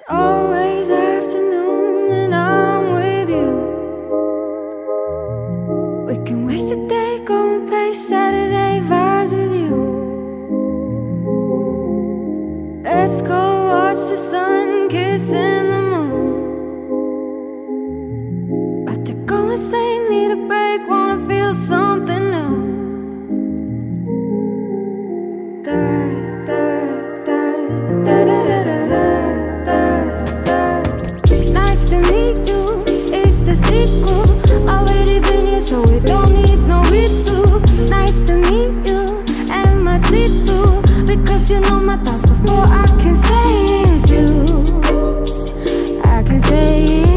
It's always afternoon and I'm with you. We can waste a day, go and play Saturday vibes with you. Let's go. so we don't need no redo Nice to meet you, and my seat too Because you know my thoughts before I can say it's you. I can say